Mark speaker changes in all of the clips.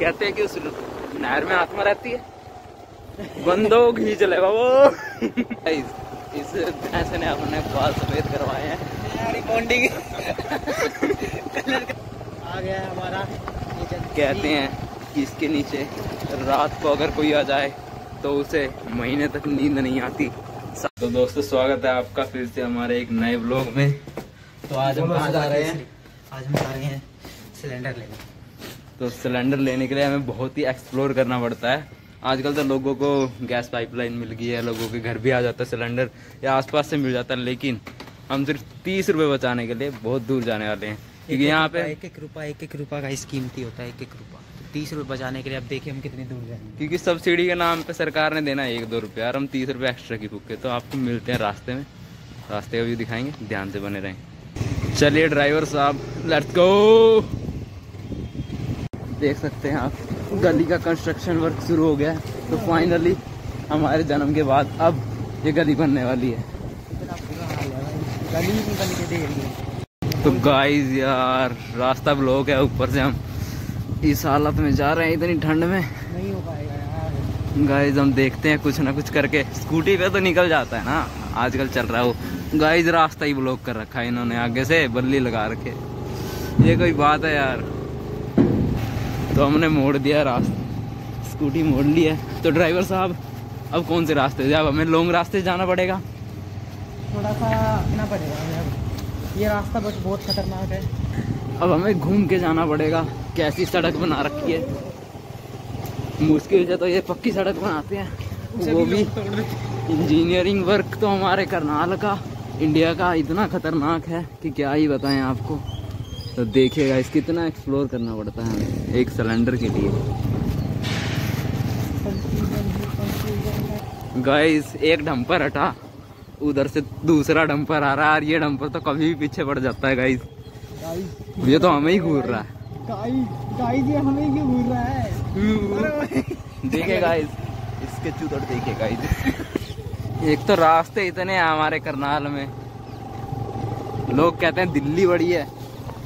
Speaker 1: कहते हैं कि उस नहर में आत्मा रहती है। बंदो घी चलेगा वो इस ऐसे ने अपने बाल सफ़ेद करवाए हैं।
Speaker 2: आ गया हमारा।
Speaker 1: कहते हैं कि इसके नीचे रात को अगर कोई आ जाए तो उसे महीने तक नींद नहीं आती। तो दोस्तों स्वागत है आपका फिर से हमारे एक नए ब्लॉग में।
Speaker 2: तो आज हम कहाँ जा रहे हैं? आज हम जा रहे हैं सिलेंडर लेने।
Speaker 1: तो सिलेंडर लेने के लिए हमें बहुत ही एक्सप्लोर करना पड़ता है। आजकल तो लोगों को गैस पाइपलाइन मिल गई है लोगों के घर भी आ जाता है सिलेंडर या आसपास से मिल जाता है लेकिन हम सिर्फ़ तीस रुपए बचाने के लिए बहुत दूर जाने वाले हैं। क्योंकि यहाँ पे
Speaker 2: एक एक रुपया एक एक रुपया का कीमती होता है एक एक रुपया। तो तीस रुपये बचाने के लिए अब देखिए हम कितनी दूर जाएँगे।
Speaker 1: क्योंकि सब्सिडी के नाम पे सरकार ने देना है एक दो रुपये और हम तीस रुपये एक्स्ट्रा की भूखे तो आपको मिलते हैं रास्ते में। रास्ते का व्यू दिखाएँगे ध्यान से बने रहें। चलिए ड्राइवर साहब लेट्स गो देख सकते हैं आप। गली का कंस्ट्रक्शन वर्क शुरू हो गया है। तो फाइनली हमारे जन्म के बाद अब ये गली बनने वाली है। तो गाइस यार, रास्ता ब्लॉक है ऊपर से हम। इस हालत में जा रहे हैं इतनी ठंड में। गाइस हम देखते हैं कुछ ना कुछ करके। स्कूटी पे तो निकल जाता है ना। आजकल चल रहा है। गाइस रास्ता ही ब्लॉक कर रखा है इन्होंने आगे से, बल्ली लगा रखे। ये कोई बात है यार। तो हमने मोड़ दिया रास्ता स्कूटी मोड़ ली है। तो ड्राइवर साहब अब कौन से रास्ते? से अब हमें लॉन्ग रास्ते जाना पड़ेगा।
Speaker 2: थोड़ा सा ना पड़ेगा ये रास्ता बस बहुत खतरनाक है।
Speaker 1: अब हमें घूम के जाना पड़ेगा कैसी सड़क बना रखी है। मुश्किल से तो ये पक्की सड़क बनाते हैं। वो भी इंजीनियरिंग वर्क तो हमारे करनाल का इंडिया का इतना खतरनाक है कि क्या ही बताएँ आपको। तो देखिएगा इस कितना एक्सप्लोर करना पड़ता है हमें एक सिलेंडर के लिए। गाइस एक डंपर हटा। उधर से दूसरा डंपर आ रहा है और ये डंपर तो कभी भी पीछे पड़ जाता है गाइस ये तो हमें ही घूर रहा है।
Speaker 2: गाइस ये हमें क्यों घूर रहा है।
Speaker 1: देखिए गाइस इसके चूतड़ देखिए गाइस एक तो रास्ते इतने हैं हमारे करनाल में। लोग कहते हैं दिल्ली बड़ी है।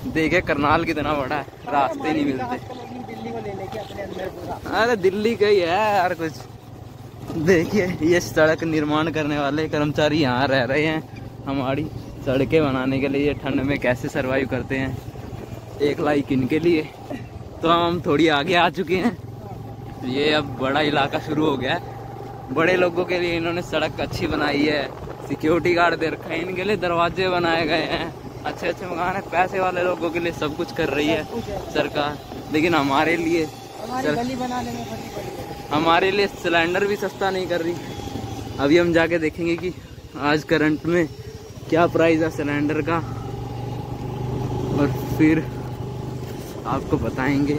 Speaker 1: देखे करनाल कितना बड़ा है, रास्ते नहीं मिलते।
Speaker 2: दिल्ली को ले लेके अपने अंदर पूरा
Speaker 1: अरे दिल्ली का ही है यार कुछ। देखिए, ये सड़क निर्माण करने वाले कर्मचारी यहाँ रह रहे हैं। हमारी सड़कें बनाने के लिए ठंड में कैसे सरवाइव करते हैं, एक लाइक इनके लिए। तो हम थोड़ी आगे आ चुके हैं। ये अब बड़ा इलाका शुरू हो गया। है बड़े लोगों के लिए इन्होंने सड़क अच्छी बनाई है। सिक्योरिटी गार्ड दे रखा है, इनके लिए दरवाजे बनाए गए हैं। अच्छे अच्छे मकान है पैसे वाले लोगों के लिए सब कुछ कर रही है सरकार। लेकिन हमारे लिए सर- हमारे लिए सिलेंडर भी सस्ता नहीं कर रही। अभी हम जाके देखेंगे कि आज करंट में क्या प्राइस है सिलेंडर का। और फिर आपको बताएँगे।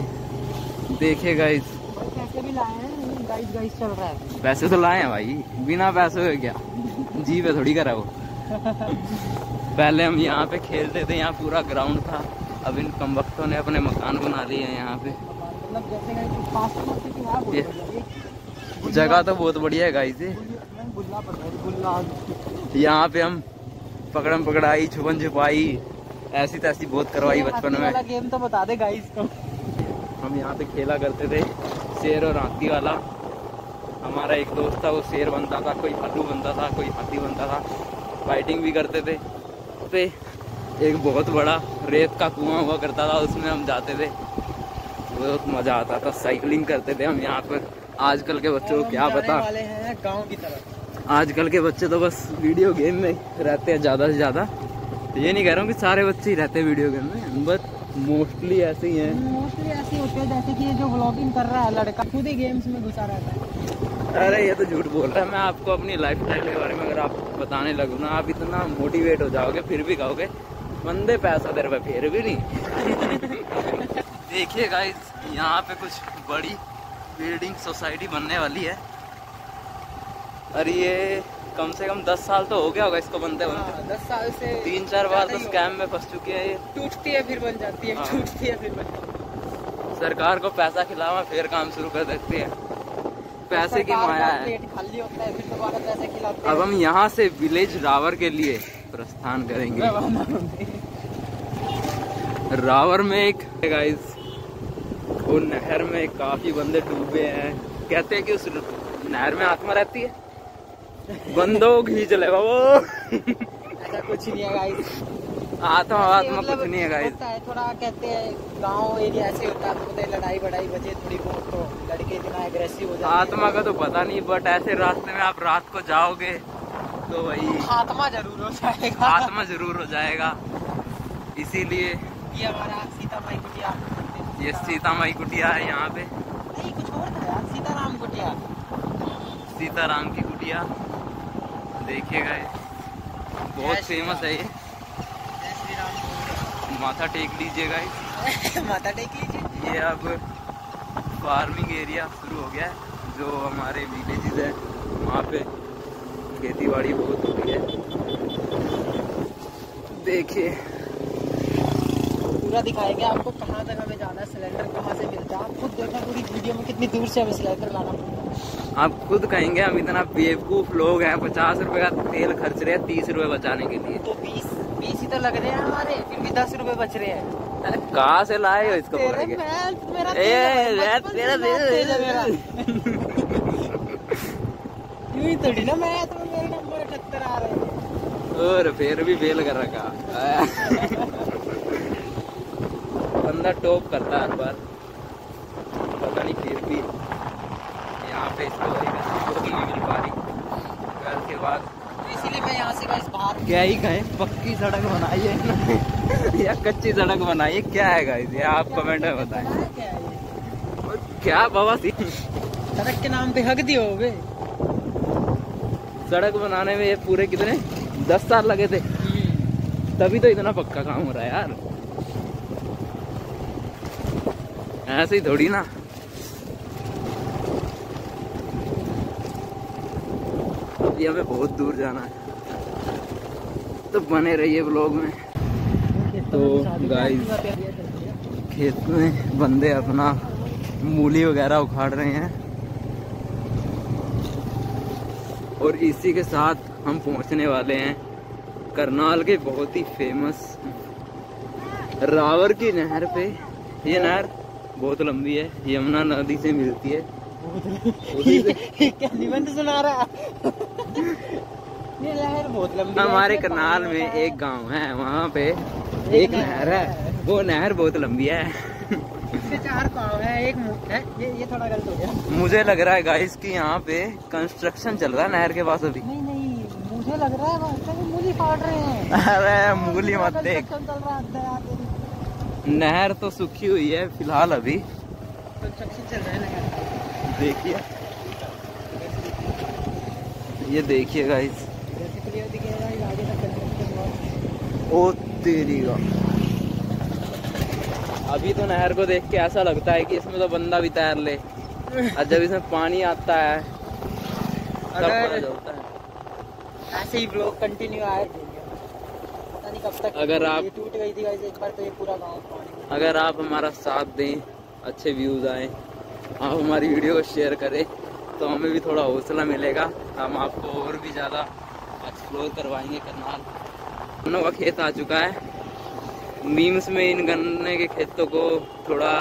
Speaker 1: देखिएगा इस
Speaker 2: पैसे भी लाए हैं गाइस गाइस चल रहा है।
Speaker 1: पैसे तो लाए हैं भाई। बिना पैसे के क्या? जी पे थोड़ी करा वो पहले हम यहाँ पे खेलते थे यहाँ पूरा ग्राउंड था। अब इन कम वक्तों ने अपने मकान बना लिए हैं यहाँ पे।
Speaker 2: मतलब से
Speaker 1: जगह तो बहुत बढ़िया है गाई
Speaker 2: बुल्ला
Speaker 1: यहाँ पे हम पकड़म पकड़ाई छुपन छुपाई ऐसी तैसी बहुत करवाई बचपन में।
Speaker 2: गेम तो बता दे गाइस को।
Speaker 1: हम यहाँ पे खेला करते थे शेर और हाथी वाला। हमारा एक दोस्त था वो शेर बनता था कोई भालू बनता था कोई हाथी बनता था। फाइटिंग भी करते थे। पे। एक बहुत बड़ा रेत का कुआँ हुआ करता था उसमें हम जाते थे। बहुत मज़ा आता था साइकिलिंग करते थे हम यहाँ पर। आजकल के बच्चों को क्या
Speaker 2: वाले हैं की तरफ़।
Speaker 1: आजकल के बच्चे तो बस वीडियो गेम में रहते हैं ज़्यादा से ज़्यादा। तो ये नहीं कह रहा हूँ कि सारे बच्चे ही रहते हैं वीडियो गेम में बट मोस्टली ऐसे ही हैं।
Speaker 2: मोस्टली ऐसे होते हैं जैसे कि ये जो व्लॉगिंग कर रहा है लड़का खुद ही गेम्स में घुसा रहता है।
Speaker 1: अरे ये तो झूठ बोल रहा है। मैं आपको अपनी लाइफ स्टाइल के बारे में अगर आप बताने लगूँ ना आप इतना मोटिवेट हो जाओगे फिर भी कहोगे बंदे पैसा दे रहे फिर भी नहीं। देखिए गाइस यहाँ पे कुछ बड़ी बिल्डिंग सोसाइटी बनने वाली है। और ये कम से कम दस साल तो हो गया होगा इसको बनते बनते।
Speaker 2: हाँ, दस साल से
Speaker 1: तीन चार बार तो स्कैम में फंस चुकी है ये।
Speaker 2: टूटती है फिर बन जाती है
Speaker 1: हाँ।
Speaker 2: टूटती है फिर बन जाती है।
Speaker 1: सरकार को पैसा खिलावा फिर काम शुरू कर देती है। पैसे की माया है। अब हम यहाँ से विलेज रावर के लिए प्रस्थान करेंगे। रावर में एक गाइस वो नहर में काफ़ी बंदे डूबे हैं। कहते हैं कि उस नहर में आत्मा रहती है। बंदो खींच ले वो।
Speaker 2: ऐसा कुछ नहीं है गाइस
Speaker 1: आत्मा आत्मा
Speaker 2: मतलब
Speaker 1: कुछ नहीं है गाइस
Speaker 2: थोड़ा कहते हैं गाँव एरिया ऐसे होता है तो लड़ाई बड़ाई बजे थोड़ी बहुत तो लड़के इतना एग्रेसिव हो जाते
Speaker 1: आत्मा का तो पता नहीं बट ऐसे रास्ते में आप रात को जाओगे तो वही
Speaker 2: आत्मा ज़रूर हो जाएगा।
Speaker 1: आत्मा ज़रूर हो जाएगा। इसीलिए
Speaker 2: ये हमारा सीता माई कुटिया।
Speaker 1: ये सीता माई कुटिया है यहाँ पे।
Speaker 2: नहीं कुछ और था यार सीताराम कुटिया।
Speaker 1: सीताराम की कुटिया। देखिएगा बहुत फ़ेमस है ये। माथा टेक लीजिएगा ये
Speaker 2: माता टेक लीजिए।
Speaker 1: ये अब फ़ार्मिंग एरिया शुरू हो गया है जो हमारे विलेजेस है वहाँ पे खेती बाड़ी बहुत हो होती है। देखिए।
Speaker 2: पूरा दिखाएँगे आपको कहाँ तक हमें जाना है सिलेंडर कहाँ से मिलता है। आप खुद देखना पूरी वीडियो में कितनी दूर से हमें सिलेंडर लाना पड़ता है।
Speaker 1: आप खुद कहेंगे हम इतना बेवकूफ़ लोग हैं पचास रुपए का तेल खर्च रहे हैं तीस रुपए बचाने के लिए।
Speaker 2: तो बीस बीस ही तो लग रहे हैं हमारे। दस रुपए बच रहे हैं।
Speaker 1: अरे कहाँ से लाए हो इसको
Speaker 2: तेरे मेरा
Speaker 1: तेरा
Speaker 2: यूँ ही थोड़ी ना मैं तो मेरे नंबर अठहत्तर आ रहे हैं।
Speaker 1: और फिर भी फेल कर रखा। बंदा टॉप करता है हर बार पता नहीं फिर भी यहाँ पे इसको मिल पा रही। घर के बाद
Speaker 2: तो इसीलिए मैं यहाँ से बाहर
Speaker 1: क्या ही कहें पक्की सड़क बनाई है। इन्होंने या कच्ची सड़क बनाई? क्या है गाइस ये आप कमेंट में बताएँ।
Speaker 2: क्या है
Speaker 1: बाबा? सी
Speaker 2: सड़क के नाम पे हक दियो बे
Speaker 1: सड़क बनाने में ये पूरे कितने? दस साल लगे थे। तभी तो इतना पक्का काम हो रहा है यार। ऐसे ही थोड़ी ना। अभी हमें बहुत दूर जाना है। तो बने रहिए ब्लॉग में। तो guys, खेत में बंदे अपना मूली वगैरह उखाड़ रहे हैं। और इसी के साथ हम पहुँचने वाले हैं करनाल के बहुत ही फ़ेमस रावर की नहर पे। ये नहर बहुत लंबी है यमुना नदी से मिलती है। उसी से
Speaker 2: सुना रहा ये लहर बहुत लंबी
Speaker 1: हमारे करनाल में एक गाँव है वहाँ पे एक नहर है। वो नहर बहुत लंबी है।
Speaker 2: इससे चार पाँव है एक है? ये ये थोड़ा गलत हो गया।
Speaker 1: मुझे लग रहा है गाइस कि यहाँ पे कंस्ट्रक्शन चल रहा है नहर के पास अभी।
Speaker 2: नहीं नहीं मुझे लग रहा है मूली फाड़ रहे हैं।
Speaker 1: अरे मूली मत देख। नहर तो सूखी हुई है फ़िलहाल अभी।
Speaker 2: कंस्ट्रक्शन चल रहा है
Speaker 1: देखिए। ये देखिए गाइस ओ तेरी का। अभी तो नहर को देख के ऐसा लगता है कि इसमें तो बंदा भी तैर ले। और जब इसमें पानी आता है तब
Speaker 2: अगर
Speaker 1: है।
Speaker 2: ऐसे ही ब्लॉग कंटिन्यू आए। पता नहीं कब तक
Speaker 1: अगर आप-
Speaker 2: टूट गई थी गाइस एक बार तो ये पूरा गाँव पानी
Speaker 1: अगर आप हमारा साथ दें अच्छे व्यूज़ आए आप हमारी वीडियो को शेयर करें तो हमें भी थोड़ा हौसला मिलेगा। हम आपको और भी ज़्यादा एक्सप्लोर करवाएँगे करनाल। गन्नों का खेत आ चुका है। मीम्स में इन गन्ने के खेतों को थोड़ा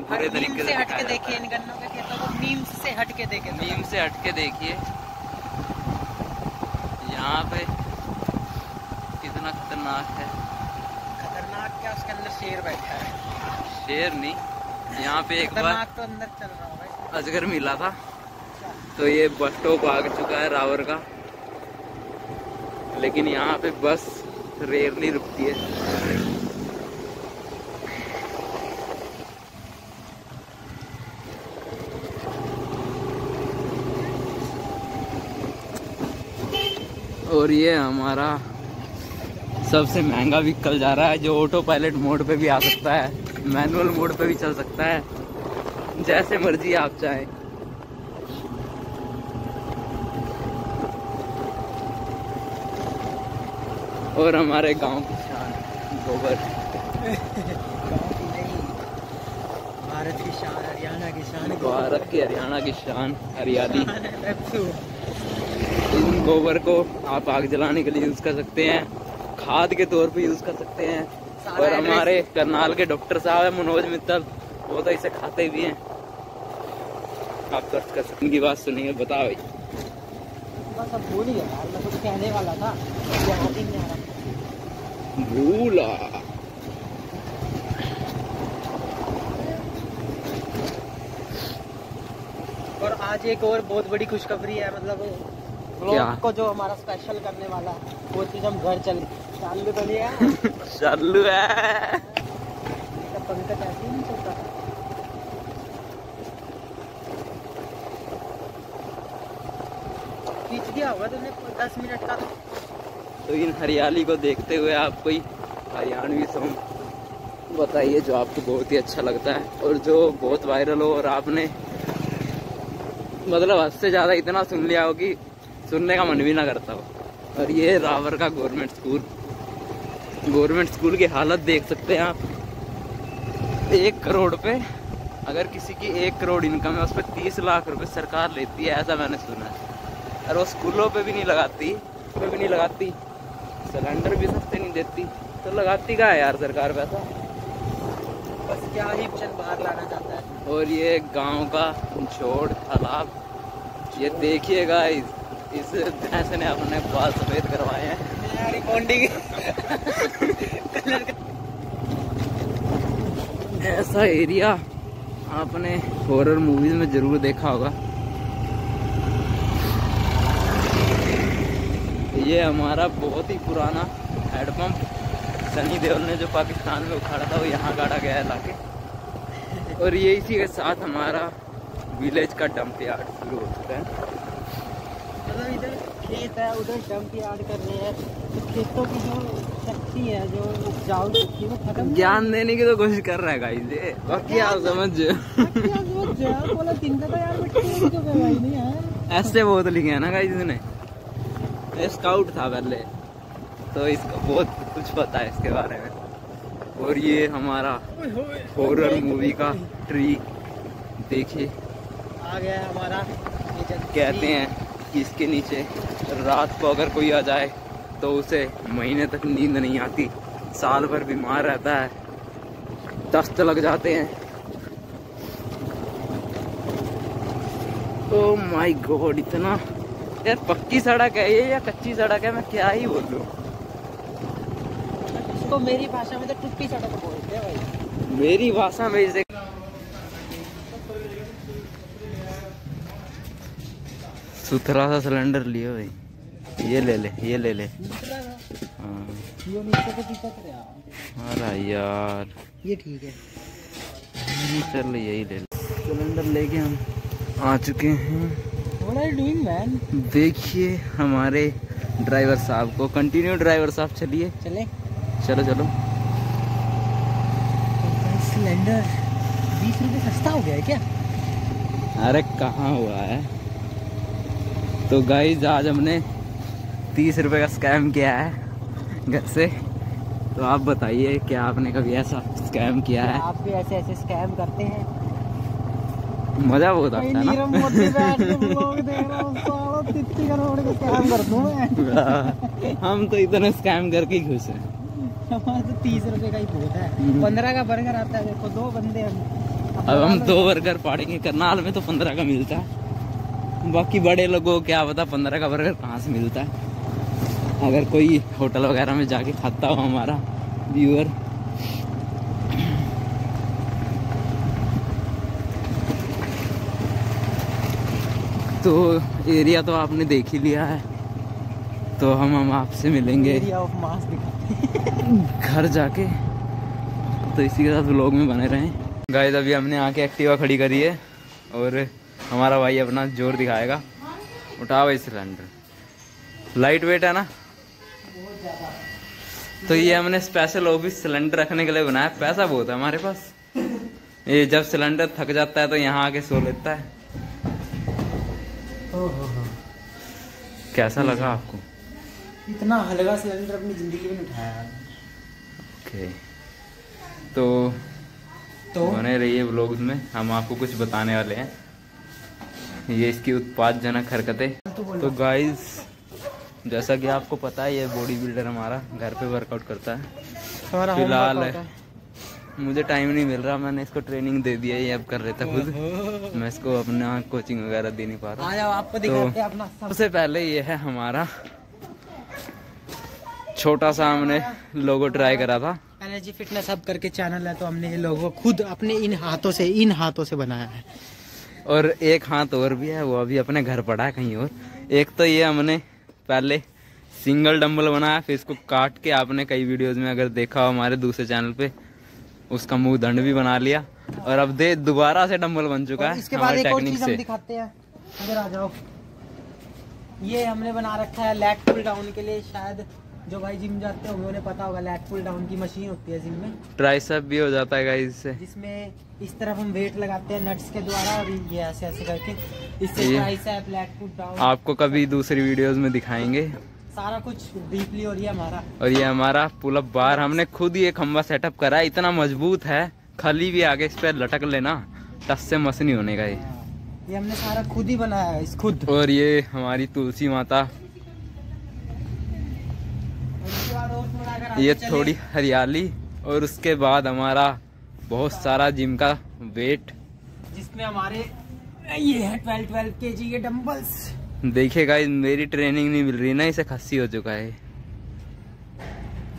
Speaker 1: बुरे तरीके से
Speaker 2: से हट
Speaker 1: दिखाया
Speaker 2: के
Speaker 1: जाता
Speaker 2: देखिए इन गन्नों के खेतों को मीम्स से हट के देखे
Speaker 1: मीम से हट के देखिए। यहाँ पे कितना खतरनाक है।
Speaker 2: खतरनाक क्या? उसके अंदर शेर बैठा है।
Speaker 1: शेर नहीं यहाँ पे एक बार
Speaker 2: खतरनाक तो अंदर चल रहा इसमें।
Speaker 1: अजगर मिला था। तो ये बस स्टॉप आ चुका है रावर का। लेकिन यहाँ पे बस रेयरली रुकती है। और ये हमारा सबसे महँगा व्हीकल जा रहा है, जो ऑटो पायलट मोड पे भी आ सकता है मैनुअल मोड पे भी चल सकता है, जैसे मर्ज़ी आप चाहें। और हमारे गाँव की शान गोबर।
Speaker 2: भारत की शान हरियाणा की शान
Speaker 1: भारत की हरियाणा की शान हरियाली। इन गोबर को आप आग जलाने के लिए यूज़ कर सकते हैं खाद के तौर पे यूज़ कर सकते हैं। और हमारे करनाल के डॉक्टर साहब है मनोज मित्तल वो तो इसे खाते भी हैं। आप सर्च कर सकते उनकी बात सुनिए बताओ। भाई
Speaker 2: बस अब भूल ही यार मैं कुछ कहने वाला था नहीं
Speaker 1: भूला
Speaker 2: और आज एक और बहुत बड़ी खुशखबरी है मतलब को जो हमारा स्पेशल करने वाला है वो चीज़ हम घर चल चालू कर लिया है।
Speaker 1: चालू है।
Speaker 2: तो पंकज ऐसे ही नहीं चलता। खींच दिया होगा तुमने दस मिनट का
Speaker 1: तो इन हरियाली को देखते हुए आप कोई हरियाणवी सॉन्ग बताइए जो आपको बहुत ही अच्छा लगता है और जो बहुत वायरल हो और आपने मतलब हद से ज़्यादा इतना सुन लिया हो कि सुनने का मन भी ना करता हो। और ये रावर का गवर्नमेंट स्कूल गवर्नमेंट स्कूल की हालत देख सकते हैं आप। एक करोड़ पे, अगर किसी की एक करोड़ इनकम है उस पर तीस लाख रुपए सरकार लेती है, ऐसा मैंने सुना है। और वो स्कूलों पे भी नहीं लगाती, पे भी नहीं लगाती। सिलेंडर भी सस्ते नहीं देती। तो लगाती का है यार सरकार पैसा?
Speaker 2: बस क्या ही चल बाहर लाना चाहता है।
Speaker 1: और ये गाँव का छोड़ तालाब ये देखिएगा इस इस भैंस ने अपने बाल सफ़ेद करवाए हैं। ऐसा एरिया आपने हॉरर मूवीज़ में ज़रूर देखा होगा। ये हमारा बहुत ही पुराना हैंडपम्प सनी देओल ने जो पाकिस्तान में उखाड़ा था वो यहाँ गाड़ा गया है लाके। और ये इसी के साथ हमारा विलेज का डंप यार्ड शुरू हो चुका है।
Speaker 2: मतलब इधर खेत है उधर डंप यार्ड कर रहे हैं। तो खेतों की जो शक्ति है जो उपजाऊ शक्ति वो खत्म
Speaker 1: ज्ञान देने की तो कोशिश कर रहा है गाइस ये। बाकी आप समझ
Speaker 2: तो
Speaker 1: ऐसे बहुत लिखे हैं ना गाइस ये स्काउट था पहले। तो इसको बहुत कुछ पता है इसके बारे में। और ये हमारा हॉरर मूवी का ट्री देखिए।
Speaker 2: आ गया हमारा।
Speaker 1: कहते हैं कि इसके नीचे रात को अगर कोई आ जाए तो उसे महीने तक नींद नहीं आती। साल भर बीमार रहता है। दस्त लग जाते हैं। ओ माय गॉड इतना यार पक्की सड़क है ये या कच्ची सड़क है मैं क्या ही बोलूँ।
Speaker 2: इसको मेरी भाषा में तो टुट्टी सड़क बोलते हैं भाई।
Speaker 1: मेरी भाषा में इसे सुथरा सा सिलेंडर लियो भाई। ये ले ले ये ले ले। हाँ।
Speaker 2: यार।
Speaker 1: अरे यार।
Speaker 2: ये ठीक है।
Speaker 1: चल यही ले ले। सिलेंडर लेके हम आ चुके हैं। देखिए हमारे ड्राइवर साहब को। कंटिन्यू ड्राइवर साहब चलिए।
Speaker 2: चले।
Speaker 1: चलो चलो।
Speaker 2: सिलेंडर बीस रुपए सस्ता हो गया है क्या?
Speaker 1: अरे कहाँ हुआ है? तो गाइज़ आज हमने तीस रुपए का स्कैम किया है घर से। तो आप बताइए क्या आपने कभी ऐसा स्कैम किया है?
Speaker 2: आप भी ऐसे ऐसे स्कैम करते हैं?
Speaker 1: मज़ा बहुत आता है
Speaker 2: हूँ
Speaker 1: ना हम तो इतने स्कैम करके ही खुश हैं।
Speaker 2: तो तीस रुपए का ही बहुत है।
Speaker 1: हम्म।
Speaker 2: पंद्रह का बर्गर आता है देखो दो बंदे हम
Speaker 1: अब हम दो बर्गर पाड़ेंगे करनाल में तो पंद्रह का मिलता है। बाकी बड़े लोगों को क्या पता पंद्रह का बर्गर कहाँ से मिलता है। अगर कोई होटल वगैरह में जाके खाता हो हमारा व्यूअर तो एरिया तो आपने देख ही लिया है। तो हम हम आपसे मिलेंगे। घर जाके। तो इसी के साथ व्लॉग में बने रहें। गाइस अभी हमने आके एक्टिवा खड़ी करी है और हमारा भाई अपना ज़ोर दिखाएगा। उठा भाई सिलेंडर लाइट वेट है ना? तो ये हमने स्पेशल ऑफ़िस सिलेंडर रखने के लिए बनाया। पैसा बहुत है हमारे पास। ये जब सिलेंडर थक जाता है तो यहाँ आके सो लेता है। कैसा लगा आपको?
Speaker 2: इतना हल्का सिलेंडर अपनी ज़िंदगी में उठाया
Speaker 1: ओके तो
Speaker 2: तो?
Speaker 1: बने रहिए ब्लॉग में। हम आपको कुछ बताने वाले हैं। ये इसकी उत्पादजनक हरकतें। तो गाइस जैसा कि आपको पता है ये बॉडी बिल्डर हमारा घर पे वर्कआउट करता है। फ़िलहाल
Speaker 2: है।
Speaker 1: मुझे टाइम नहीं मिल रहा मैंने इसको ट्रेनिंग दे दिया ये अब कर रहे थे खुद। मैं इसको अपना कोचिंग वगैरह दे नहीं पा रहा। तो सबसे पहले ये है हमारा। छोटा सा हमने लोगो ट्राई करा था।
Speaker 2: एनर्जी फिटनेस हब करके चैनल है तो हमने ये लोगो खुद अपने इन हाथों से इन हाथों से बनाया है।
Speaker 1: और एक हाथ और भी है वो अभी अपने घर पड़ा है कहीं और। एक तो ये हमने पहले सिंगल डम्बल बनाया फिर इसको काट के आपने कई वीडियोस में अगर देखा हो हमारे दूसरे चैनल पे उसका मुँह दंड भी बना लिया और अब दे दोबारा से डम्बल बन चुका है
Speaker 2: इसके बाद एक और चीज़ हम दिखाते हैं। इधर आ जाओ। ये हमने बना रखा है लैट पुल डाउन के लिए। शायद जो भाई जिम जाते होंगे उन्हें पता होगा लैट पुल डाउन की मशीन होती है जिम में।
Speaker 1: ट्राइसेप भी हो जाता है गाइस इससे।
Speaker 2: जिसमें इस तरफ़ हम वेट लगाते हैं नट्स के द्वारा और ये ऐसे ऐसे करके। इससे ट्राइसेप लैट पुल डाउन
Speaker 1: आपको कभी दूसरी वीडियोस में दिखाएँगे।
Speaker 2: सारा कुछ डीपली और ये हमारा।
Speaker 1: और ये हमारा पुलअप बार हमने खुद ही एक खम्बा सेटअप करा है इतना मज़बूत है। खली भी आगे इस पर लटक लेना टस से मस नहीं होने का ये।
Speaker 2: ये हमने सारा खुद ही बनाया है इस खुद।
Speaker 1: और ये हमारी तुलसी माता। ये थोड़ी हरियाली और उसके बाद हमारा बहुत सारा जिम का वेट
Speaker 2: जिसमें हमारे ये है ट्वेल्व ट्वेल्व के जी के डम्बल्स
Speaker 1: देखिएगा मेरी ट्रेनिंग नहीं मिल रही ना, इसे खस्सी हो चुका है।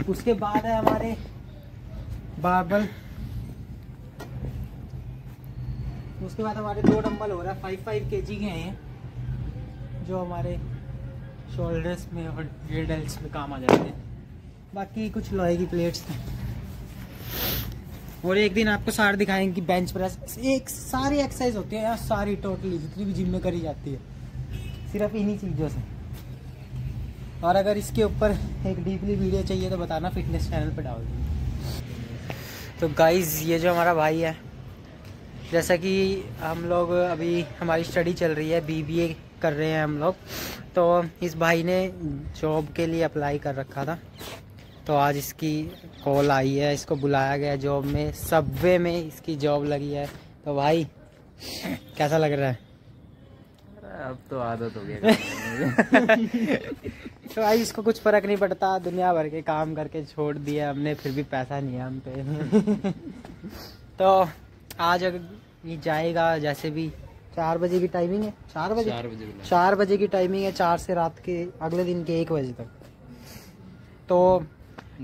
Speaker 2: उसके बाद है हमारे बारबल उसके बाद हमारे दो डंबल हो रहा है फाइव फाइव के जी के हैं जो हमारे शोल्डर्स में और हेडल्स में काम आ जाते हैं। बाकी कुछ लोहे की प्लेट्स हैं। और एक दिन आपको सारे दिखाएँगे कि बेंच प्रेस एक सारी एक्सरसाइज होती है यार, सारी टोटली जितनी भी जिम में करी जाती है। सिर्फ़ इन्हीं चीज़ों से। और अगर इसके ऊपर एक डीपली वीडियो चाहिए तो बताना फिटनेस चैनल पर डाल दूँगी। तो गाइज़ ये जो हमारा भाई है, जैसा कि हम लोग अभी, हमारी स्टडी चल रही है बीबीए कर रहे हैं हम लोग। तो इस भाई ने जॉब के लिए अप्लाई कर रखा था। तो आज इसकी कॉल आई है, इसको बुलाया गया जॉब में। सबवे में इसकी जॉब लगी है। तो भाई, कैसा लग रहा है?
Speaker 1: अब तो आदत हो गया
Speaker 2: तो भाई इसको कुछ फ़र्क नहीं पड़ता दुनिया भर के काम करके छोड़ दिया हमने फिर भी पैसा नहीं है हम पे। तो आज अगर ये जाएगा जैसे भी चार बजे की टाइमिंग है चार बजे?
Speaker 1: चार बजे
Speaker 2: चार बजे की टाइमिंग है चार से रात के अगले दिन के एक बजे तक। तो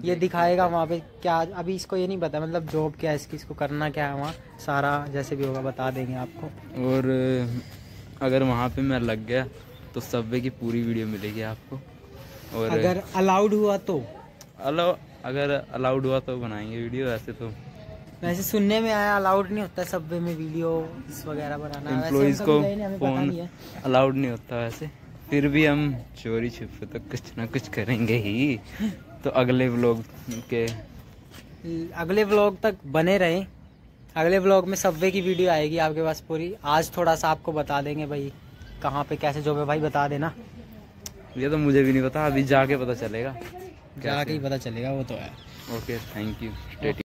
Speaker 2: ये दिखाएगा वहाँ पे क्या अभी इसको ये नहीं पता मतलब जॉब क्या है इसकी इसको करना क्या है वहाँ? सारा जैसे भी होगा बता देंगे आपको।
Speaker 1: और अगर वहाँ पे मैं लग गया तो सबवे की पूरी वीडियो मिलेगी आपको। और
Speaker 2: अगर अलाउड हुआ तो।
Speaker 1: अलाउ अगर अलाउड हुआ तो बनाएँगे वीडियो ऐसे तो।
Speaker 2: वैसे सुनने में आया अलाउड नहीं होता सब में वीडियो वगैरह बनाना। कभी
Speaker 1: को फ़ोन अलाउड नहीं होता वैसे। फिर भी हम चोरी छुपे तो कुछ ना कुछ करेंगे ही। तो अगले ब्लॉग के
Speaker 2: अगले ब्लॉग तक बने रहें। अगले ब्लॉग में सबवे की वीडियो आएगी आपके पास पूरी। आज थोड़ा सा आपको बता देंगे भाई कहाँ पे कैसे जो है। भाई बता देना।
Speaker 1: ये तो मुझे भी नहीं पता अभी जाके पता चलेगा।
Speaker 2: जाके ही पता चलेगा वो तो है।
Speaker 1: Okay thank you